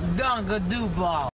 Dunga do ball.